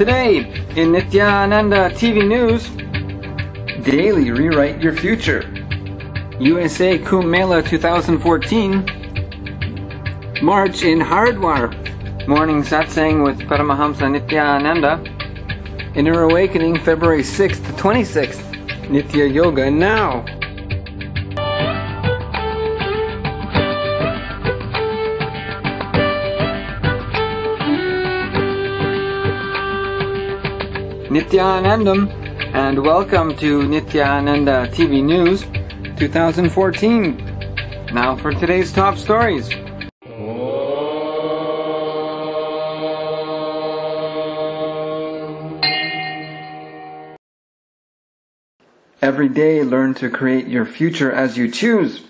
Today, in Nityananda TV News, Daily Rewrite Your Future. USA Kumbh Mela 2014. March in Hardwar. Morning Satsang with Paramahamsa Nityananda. Inner Awakening February 6th to 26th. Nitya Yoga Now. Nityanandam and welcome to Nityananda TV News 2014. Now for today's top stories. Every day learn to create your future as you choose.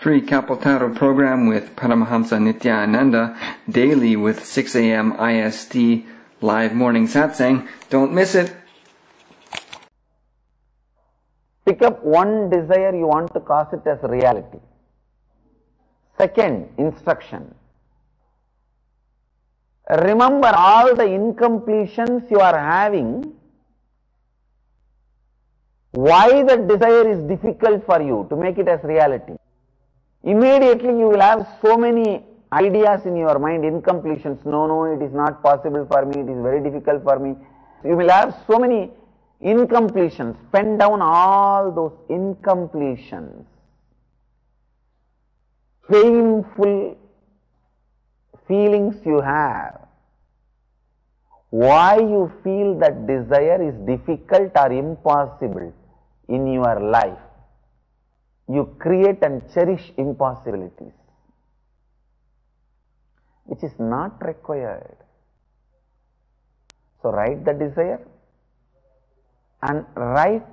Free Kalpataru program with Paramahamsa Nityananda daily with 6 a.m. IST live morning satsang. Don't miss it. Pick up one desire you want to cause it as reality. Second, instruction. Remember all the incompletions you are having. Why the desire is difficult for you to make it as reality. Immediately you will have so many ideas in your mind, incompletions. No, no, it is not possible for me, it is very difficult for me. You will have so many incompletions. Pen down all those incompletions. Painful feelings you have. Why you feel that desire is difficult or impossible in your life. You create and cherish impossibilities which is not required. So write the desire and write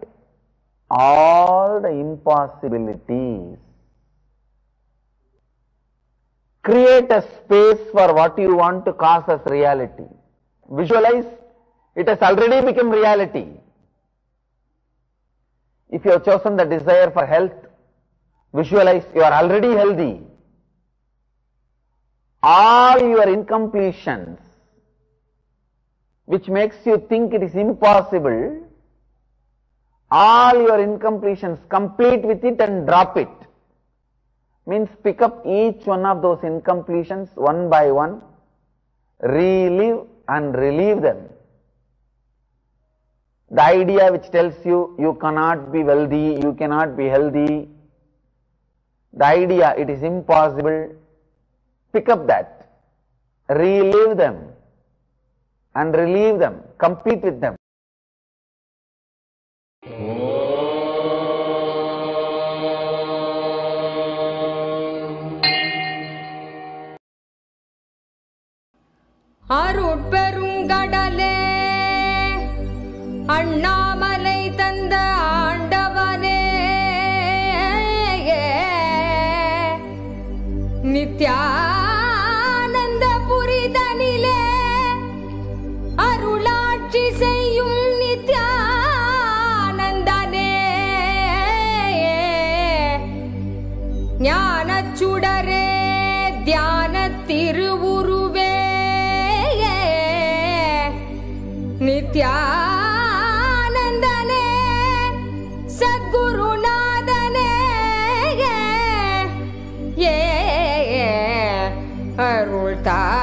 all the impossibilities. Create a space for what you want to cause as reality. Visualize, it has already become reality. If you have chosen the desire for health, visualize you are already healthy all your incompletions which makes you think it is impossible, all your incompletions complete with it and drop it. Means pick up each one of those incompletions one by one, relive and relieve them. The idea which tells you you cannot be wealthy, you cannot be healthy, the idea it is impossible, pick up that, relive them and relieve them, compete with them. அருட்பெருங்கடலே Annamalai தந்த ஆண்டவனே Nityananda Arul ta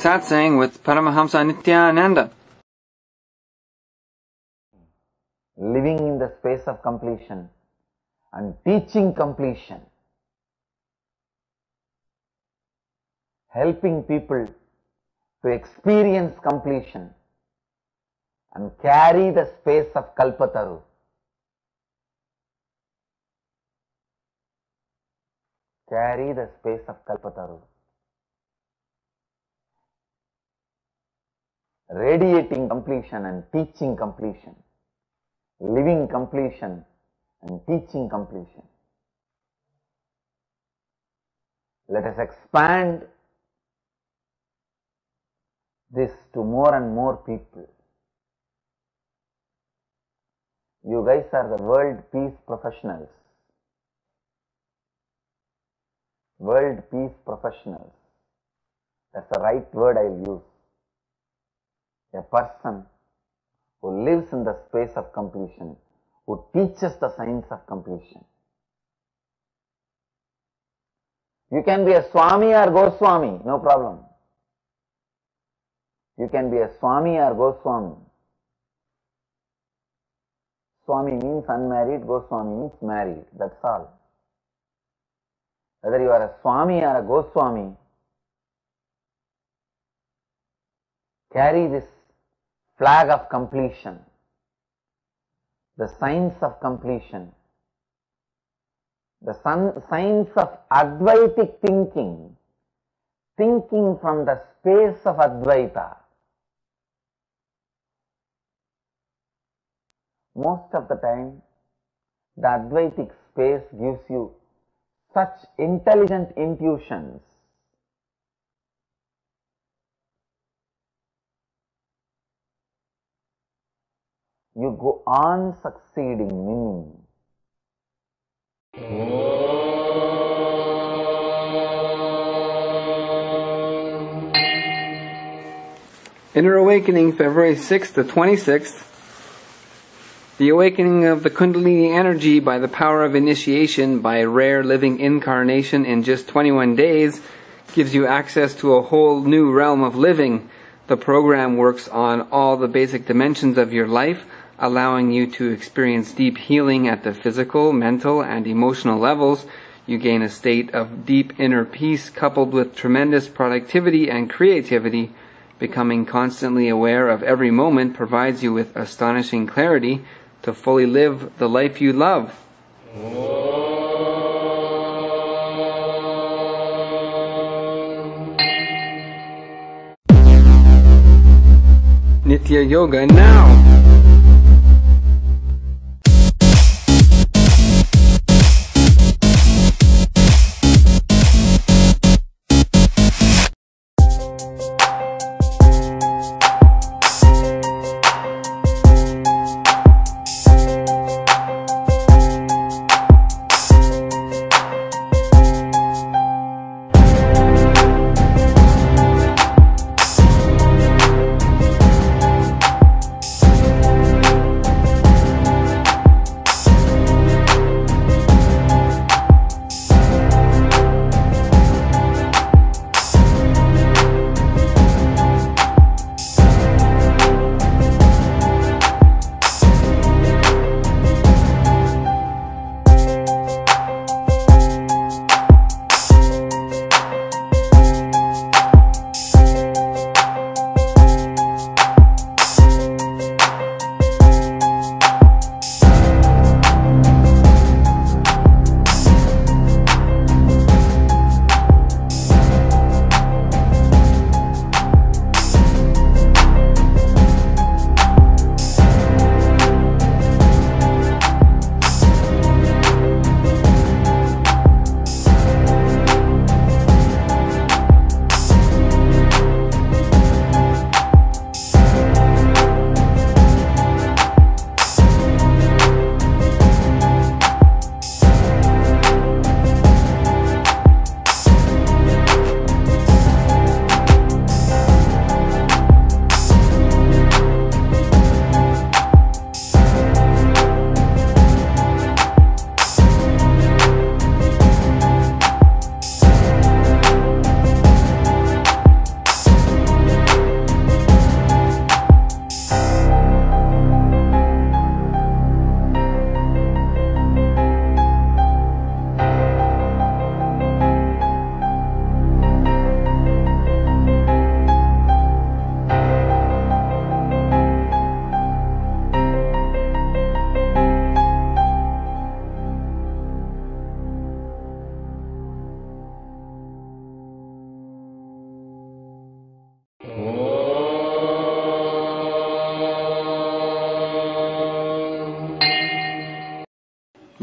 satsang with Paramahamsa Nityananda. living in the space of completion and teaching completion, helping people to experience completion and carry the space of Kalpataru. Carry the space of Kalpataru. Radiating completion and teaching completion living completion and teaching completion. Let us expand this to more and more people. You guys are the world peace professionals. World peace professionals. That's the right word I'll use. A person who lives in the space of completion, who teaches the science of completion. You can be a Swami or Goswami, no problem. You can be a Swami or Goswami. Swami means unmarried, Goswami means married, that's all. Whether you are a Swami or a Goswami, carry this flag of completion, the science of completion, the sun- science of Advaitic thinking, thinking from the space of Advaita. Most of the time, the Advaitic space gives you such intelligent intuitions you go on succeeding, meaning Inner Awakening, February 6th to 26th. The awakening of the Kundalini energy by the power of initiation by rare living incarnation in just 21 days gives you access to a whole new realm of living. The program works on all the basic dimensions of your life, allowing you to experience deep healing at the physical, mental, and emotional levels. You gain a state of deep inner peace coupled with tremendous productivity and creativity. Becoming constantly aware of every moment provides you with astonishing clarity to fully live the life you love. Nitya Yoga now!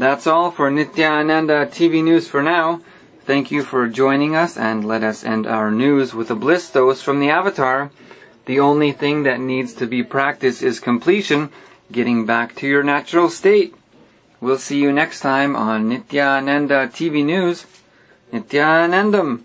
That's all for Nityananda TV News for now. Thank you for joining us and let us end our news with a bliss dose from the Avatar. The only thing that needs to be practiced is completion, getting back to your natural state. We'll see you next time on Nityananda TV News. Nityanandam.